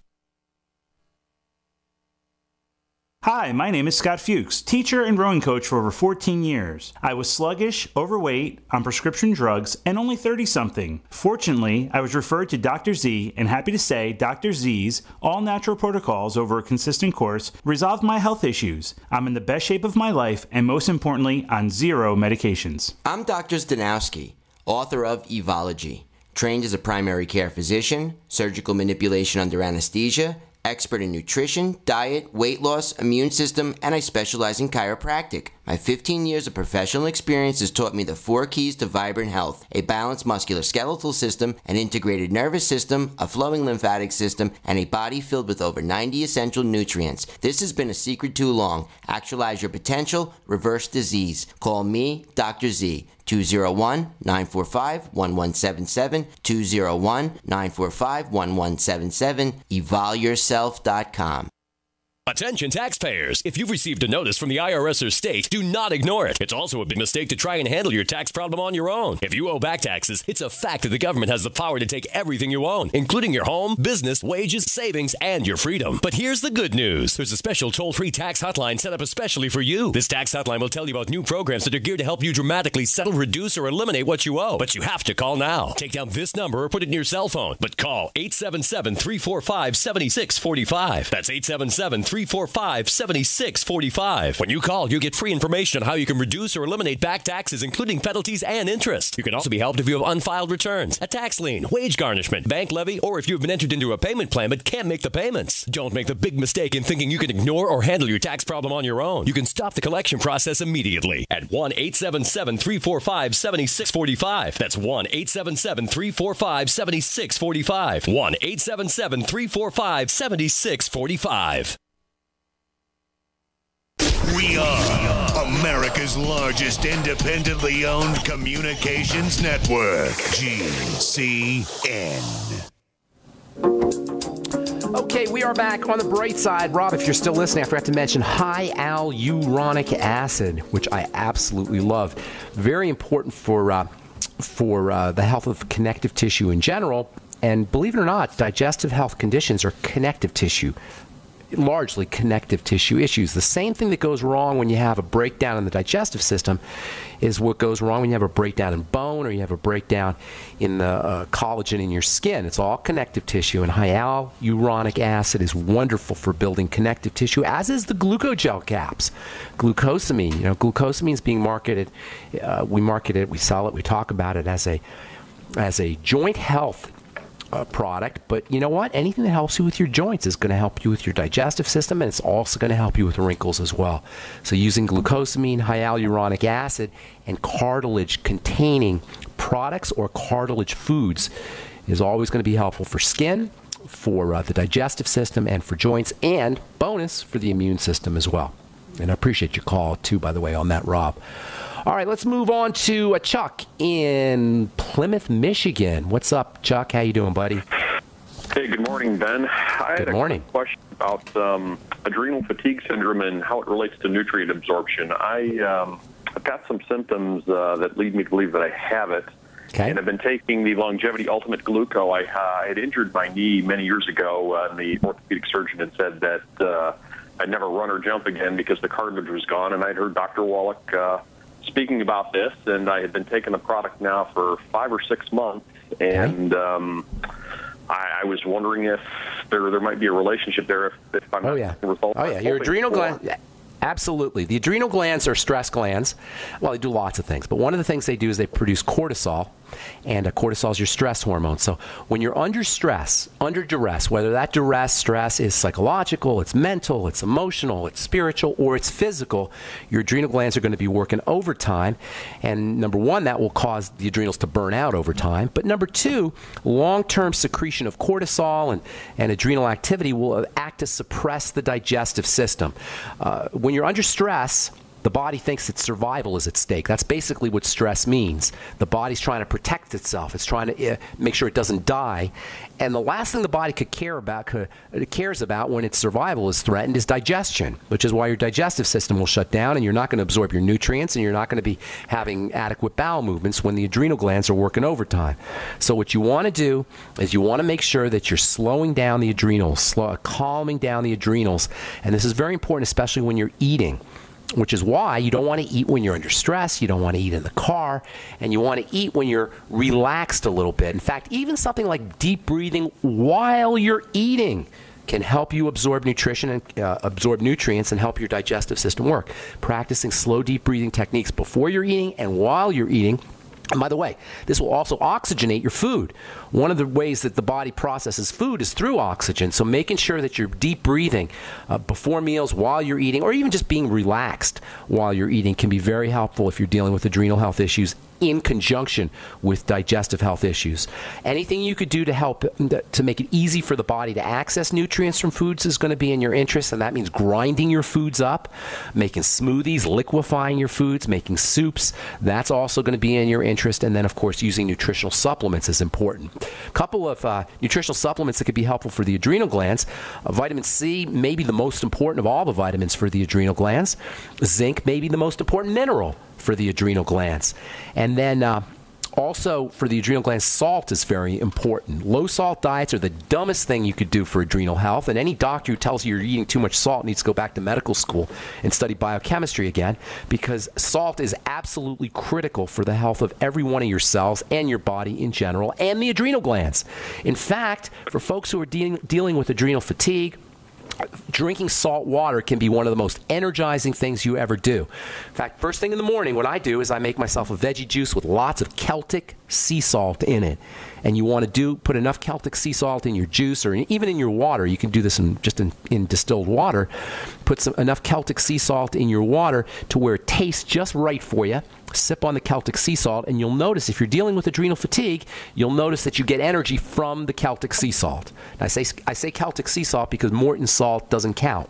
Hi, my name is Scott Fuchs, teacher and rowing coach for over 14 years. I was sluggish, overweight, on prescription drugs, and only 30 something. Fortunately, I was referred to Dr. Z, and happy to say Dr. Z's all natural protocols over a consistent course resolved my health issues. I'm in the best shape of my life, and most importantly, on zero medications. I'm Dr. Zdanowski, author of Evology, trained as a primary care physician, surgical manipulation under anesthesia expert in nutrition, diet, weight loss, immune system, and I specialize in chiropractic. My 15 years of professional experience has taught me the four keys to vibrant health a balanced musculoskeletal system, an integrated nervous system, a flowing lymphatic system, and a body filled with over 90 essential nutrients. This has been a secret too long. Actualize your potential, reverse disease. Call me, Dr. Z. 201 945 1177. 201 945 1177. EvolveYourself.com. Attention taxpayers! If you've received a notice from the IRS or state, do not ignore it. It's also a big mistake to try and handle your tax problem on your own. If you owe back taxes, it's a fact that the government has the power to take everything you own, including your home, business, wages, savings, and your freedom. But here's the good news. There's a special toll-free tax hotline set up especially for you. This tax hotline will tell you about new programs that are geared to help you dramatically settle, reduce, or eliminate what you owe. But you have to call now. Take down this number or put it in your cell phone. But call 877-345-7645. That's 877 345 7645. When you call, you get free information on how you can reduce or eliminate back taxes, including penalties and interest. You can also be helped if you have unfiled returns, a tax lien, wage garnishment, bank levy, or if you have been entered into a payment plan but can't make the payments. Don't make the big mistake in thinking you can ignore or handle your tax problem on your own. You can stop the collection process immediately at 1 877 345 7645. That's 1 877 345 7645. 1 877 345 7645. We are America's largest independently owned communications network, GCN. Okay, we are back on the bright side. Rob, if you're still listening, I forgot to mention high hyaluronic acid, which I absolutely love. Very important for uh, for uh, the health of connective tissue in general. And believe it or not, digestive health conditions are connective tissue largely connective tissue issues. The same thing that goes wrong when you have a breakdown in the digestive system is what goes wrong when you have a breakdown in bone or you have a breakdown in the uh, collagen in your skin. It's all connective tissue, and hyaluronic acid is wonderful for building connective tissue, as is the glucogel caps. Glucosamine, you know, glucosamine is being marketed. Uh, we market it, we sell it, we talk about it as a as a joint health uh, product, but you know what? Anything that helps you with your joints is going to help you with your digestive system, and it's also going to help you with wrinkles as well. So, using glucosamine, hyaluronic acid, and cartilage containing products or cartilage foods is always going to be helpful for skin, for uh, the digestive system, and for joints, and bonus for the immune system as well. And I appreciate your call, too, by the way, on that, Rob. All right, let's move on to uh, Chuck in Plymouth, Michigan. What's up, Chuck? How you doing, buddy? Hey, good morning, Ben. I Good had morning. question about um, adrenal fatigue syndrome and how it relates to nutrient absorption. I, um, I've got some symptoms uh, that lead me to believe that I have it. Okay. And I've been taking the Youngevity Ultimate Gluco. I uh, had injured my knee many years ago, uh, and the orthopedic surgeon had said that uh, I'd never run or jump again because the cartilage was gone. And I'd heard Dr. Wallach uh, speaking about this, and I had been taking the product now for five or six months, and um, I, I was wondering if there there might be a relationship there if, if I'm Oh yeah. results Oh yeah. Your adrenal gland. Absolutely. The adrenal glands are stress glands. Well, they do lots of things, but one of the things they do is they produce cortisol, and uh, cortisol is your stress hormone. So when you're under stress, under duress, whether that duress, stress is psychological, it's mental, it's emotional, it's spiritual, or it's physical, your adrenal glands are going to be working overtime. And number one, that will cause the adrenals to burn out over time. But number two, long term secretion of cortisol and, and adrenal activity will act to suppress the digestive system. Uh, when you're under stress, the body thinks its survival is at stake. That's basically what stress means. The body's trying to protect itself. It's trying to uh, make sure it doesn't die. And the last thing the body could care about, could, it cares about when its survival is threatened, is digestion, which is why your digestive system will shut down, and you're not going to absorb your nutrients, and you're not going to be having adequate bowel movements when the adrenal glands are working overtime. So what you want to do is you want to make sure that you're slowing down the adrenals, slow, calming down the adrenals, and this is very important, especially when you're eating which is why you don't want to eat when you're under stress, you don't want to eat in the car, and you want to eat when you're relaxed a little bit. In fact, even something like deep breathing while you're eating can help you absorb nutrition and uh, absorb nutrients and help your digestive system work. Practicing slow deep breathing techniques before you're eating and while you're eating And by the way, this will also oxygenate your food. One of the ways that the body processes food is through oxygen. So making sure that you're deep breathing uh, before meals, while you're eating, or even just being relaxed while you're eating can be very helpful if you're dealing with adrenal health issues in conjunction with digestive health issues. Anything you could do to help to make it easy for the body to access nutrients from foods is going to be in your interest, and that means grinding your foods up, making smoothies, liquefying your foods, making soups. That's also going to be in your interest, and then of course using nutritional supplements is important. A couple of uh, nutritional supplements that could be helpful for the adrenal glands: uh, vitamin C, maybe the most important of all the vitamins for the adrenal glands. Zinc, maybe the most important mineral for the adrenal glands. And then uh, also for the adrenal glands, salt is very important. Low salt diets are the dumbest thing you could do for adrenal health. And any doctor who tells you you're eating too much salt needs to go back to medical school and study biochemistry again because salt is absolutely critical for the health of every one of your cells and your body in general and the adrenal glands. In fact, for folks who are de- dealing with adrenal fatigue, drinking salt water can be one of the most energizing things you ever do. In fact, first thing in the morning, what I do is I make myself a veggie juice with lots of Celtic sea salt in it. And you want to do put enough Celtic sea salt in your juice or even in your water. You can do this in just in, in distilled water. Put some enough Celtic sea salt in your water to where it tastes just right for you sip on the Celtic sea salt, and you'll notice if you're dealing with adrenal fatigue, you'll notice that you get energy from the Celtic sea salt. I say I say Celtic sea salt because Morton salt doesn't count.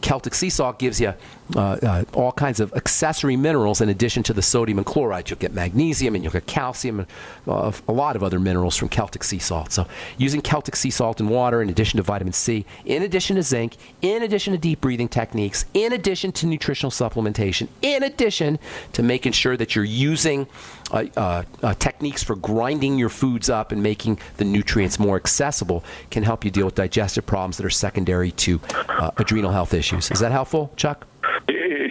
Celtic sea salt gives you all kinds of accessory minerals in addition to the sodium and chloride. You'll get magnesium and you'll get calcium and uh, a lot of other minerals from Celtic sea salt. So, using Celtic sea salt and water in addition to vitamin C, in addition to zinc, in addition to deep breathing techniques, in addition to nutritional supplementation, in addition to making sure that you're using uh, uh, uh, techniques for grinding your foods up and making the nutrients more accessible, can help you deal with digestive problems that are secondary to adrenal health issues. Is that helpful, Chuck?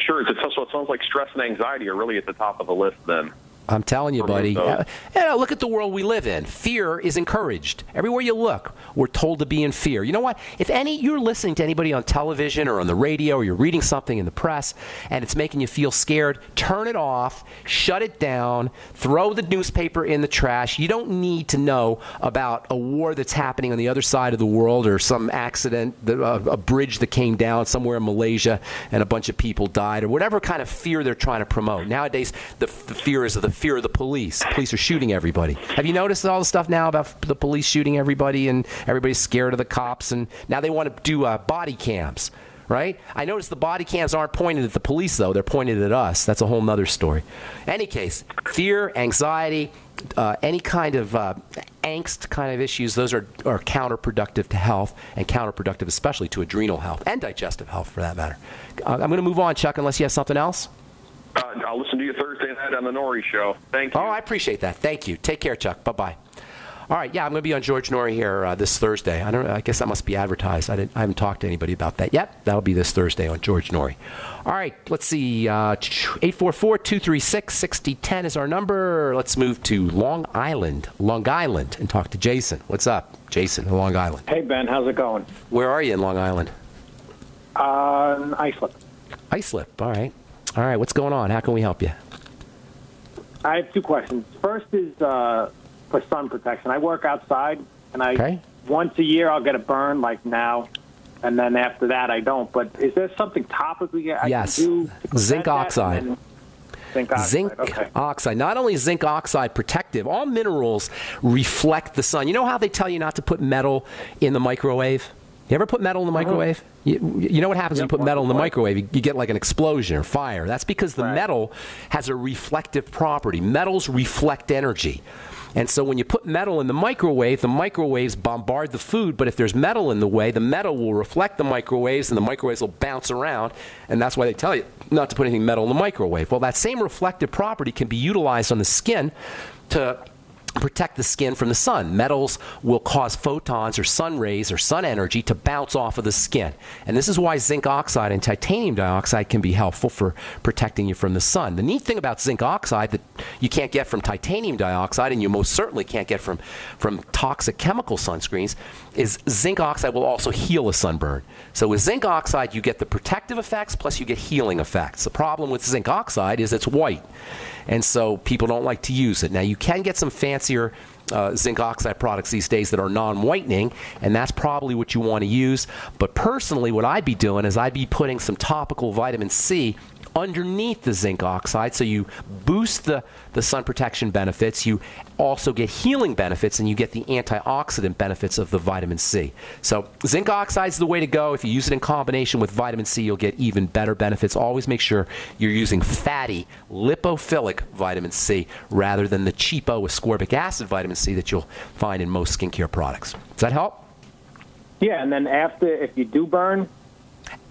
Sure. So it sounds like stress and anxiety are really at the top of the list then. I'm telling you, buddy. Uh, you know, look at the world we live in. Fear is encouraged. Everywhere you look, we're told to be in fear. You know what? If any you're listening to anybody on television or on the radio or you're reading something in the press and it's making you feel scared, turn it off, shut it down, throw the newspaper in the trash. You don't need to know about a war that's happening on the other side of the world or some accident, a bridge that came down somewhere in Malaysia and a bunch of people died or whatever kind of fear they're trying to promote. Nowadays, the, the fear is of the fear of the police. Police are shooting everybody. Have you noticed all the stuff now about the police shooting everybody and everybody's scared of the cops? And now they want to do uh, body cams, right? I noticed the body cams aren't pointed at the police, though. They're pointed at us. That's a whole other story. Any case, fear, anxiety, uh, any kind of uh, angst kind of issues, those are, are counterproductive to health and counterproductive especially to adrenal health and digestive health for that matter. Uh, I'm going to move on, Chuck, unless you have something else. Uh, I'll listen to you Thursday night on the Noory Show. Thank you. Oh, I appreciate that. Thank you. Take care, Chuck. Bye bye. All right, yeah, I'm going to be on George Noory here uh, this Thursday. I don't. I guess that must be advertised. I, didn't I, haven't talked to anybody about that yet. That'll be this Thursday on George Noory. All right, let's see. Uh, 844-236-6010 is our number. Let's move to Long Island, Long Island, and talk to Jason. What's up, Jason, in Long Island? Hey Ben, how's it going? Where are you in Long Island? Uh, Islip. Islip. All right. All right, what's going on? How can we help you? I have two questions. First is uh, for sun protection. I work outside, and I okay. once a year I'll get a burn like now, and then after that I don't. But is there something topically I yes. can do? Zinc oxide. Zinc oxide. Zinc okay. oxide. Not only zinc oxide protective, all minerals reflect the sun. You know how they tell you not to put metal in the microwave? You ever put metal in the Uh-huh. microwave? You, you know what happens Yep, when you put metal in the microwave? You, you get like an explosion or fire. That's because the metal has a reflective property. Metals reflect energy. And so when you put metal in the microwave, the microwaves bombard the food, but if there's metal in the way, the metal will reflect the microwaves and the microwaves will bounce around. And that's why they tell you not to put anything metal in the microwave. Well, that same reflective property can be utilized on the skin to protect the skin from the sun. Metals will cause photons or sun rays or sun energy to bounce off of the skin. And this is why zinc oxide and titanium dioxide can be helpful for protecting you from the sun. The neat thing about zinc oxide that you can't get from titanium dioxide and you most certainly can't get from, from toxic chemical sunscreens is zinc oxide will also heal a sunburn. So with zinc oxide, you get the protective effects plus you get healing effects. The problem with zinc oxide is it's white. And so people don't like to use it. Now, you can get some fancier uh, zinc oxide products these days that are non whitening, and that's probably what you want to use. But personally, what I'd be doing is I'd be putting some topical vitamin C underneath the zinc oxide. So you boost the, the sun protection benefits, you also get healing benefits, and you get the antioxidant benefits of the vitamin C. So zinc oxide is the way to go. If you use it in combination with vitamin C, you'll get even better benefits. Always make sure you're using fatty, lipophilic vitamin C rather than the cheapo ascorbic acid vitamin C that you'll find in most skincare products. Does that help? Yeah, and then after, if you do burn,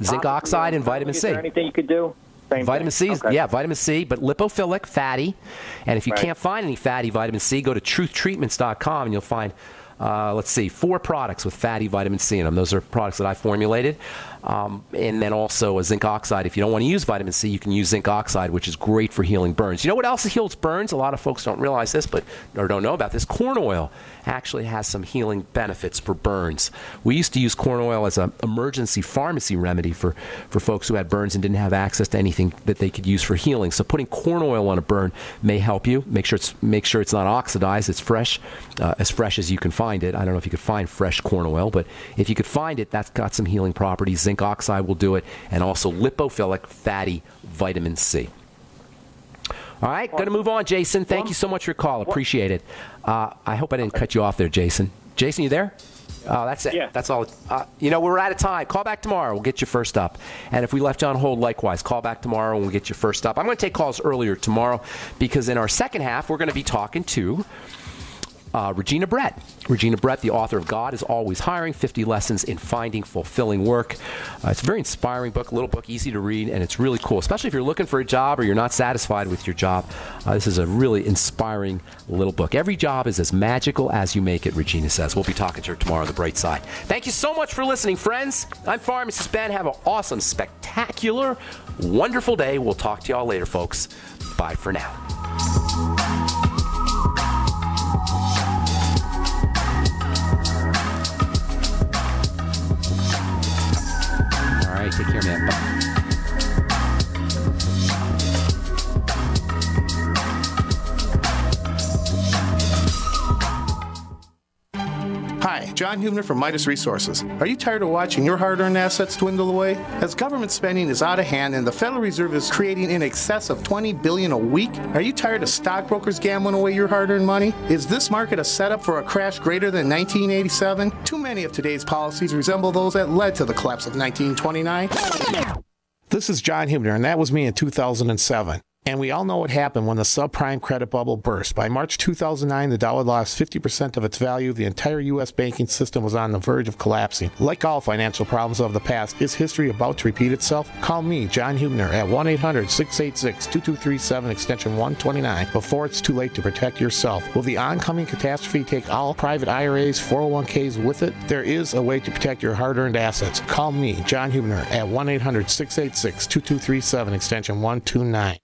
zinc uh, oxide and vitamin is C. there anything you could do? Same vitamin. C, Okay. yeah, vitamin C, but lipophilic, fatty. And if you Right. can't find any fatty vitamin C, go to truthtreatments.com and you'll find, uh, let's see, four products with fatty vitamin C in them. Those are products that I formulated. Um, and then also a zinc oxide. If you don't want to use vitamin C, you can use zinc oxide, which is great for healing burns. You know what else heals burns? A lot of folks don't realize this, but or don't know about this. Corn oil actually has some healing benefits for burns. We used to use corn oil as an emergency pharmacy remedy for, for folks who had burns and didn't have access to anything that they could use for healing. So putting corn oil on a burn may help you. Make sure it's make sure it's not oxidized. It's fresh, uh, as fresh as you can find it. I don't know if you could find fresh corn oil, but if you could find it, that's got some healing properties. Zinc oxide will do it, and also lipophilic fatty vitamin C. All right, going to move on, Jason. Thank you so much for your call. Appreciate it. Uh, I hope I didn't cut you off there, Jason. Jason, you there? Oh, that's it. Yeah. That's all. Uh, you know, we're out of time. Call back tomorrow. We'll get you first up. And if we left you on hold, likewise, call back tomorrow and we'll get you first up. I'm going to take calls earlier tomorrow because in our second half, we're going to be talking to uh, Regina Brett. Regina Brett, the author of God is Always Hiring 50 Lessons in Finding Fulfilling Work. Uh, it's a very inspiring book, a little book, easy to read, and it's really cool, especially if you're looking for a job or you're not satisfied with your job. Uh, this is a really inspiring little book. Every job is as magical as you make it, Regina says. We'll be talking to her tomorrow on the bright side. Thank you so much for listening, friends. I'm Pharmacist Ben. Have an awesome, spectacular, wonderful day. We'll talk to y'all later, folks. Bye for now. Take care, man. Bye. Hi, John Hubner from Midas Resources. Are you tired of watching your hard earned assets dwindle away? As government spending is out of hand and the Federal Reserve is creating in excess of 20 billion a week, are you tired of stockbrokers gambling away your hard earned money? Is this market a setup for a crash greater than 1987? Too many of today's policies resemble those that led to the collapse of 1929. This is John Hubner, and that was me in 2007. And we all know what happened when the subprime credit bubble burst. By March 2009, the dollar lost 50% of its value. The entire U.S. banking system was on the verge of collapsing. Like all financial problems of the past, is history about to repeat itself? Call me, John Hubner, at 1 800 686 2237, extension 129, before it's too late to protect yourself. Will the oncoming catastrophe take all private IRAs, 401ks with it? There is a way to protect your hard earned assets. Call me, John Hubner, at 1 800 686 2237, extension 129.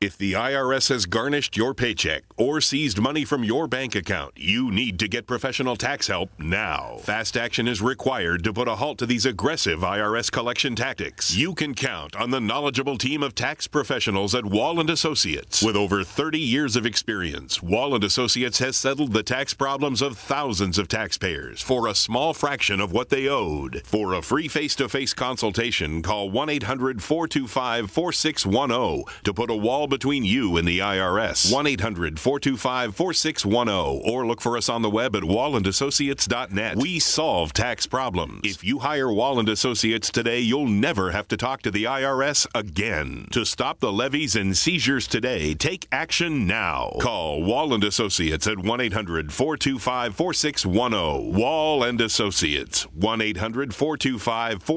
If the IRS has garnished your paycheck or seized money from your bank account, you need to get professional tax help now. Fast action is required to put a halt to these aggressive IRS collection tactics. You can count on the knowledgeable team of tax professionals at Wall and Associates. With over 30 years of experience, Wall and Associates has settled the tax problems of thousands of taxpayers for a small fraction of what they owed. For a free face-to-face consultation, call 1-800-425-4610 to put a wall between you and the IRS. 1-800-425-4610 or look for us on the web at wallandassociates.net. We solve tax problems. If you hire Wall and Associates today, you'll never have to talk to the IRS again. To stop the levies and seizures today, take action now. Call oh. Wall and Associates at 1-800-425-4610. Wall and Associates. 1-800-425-4610.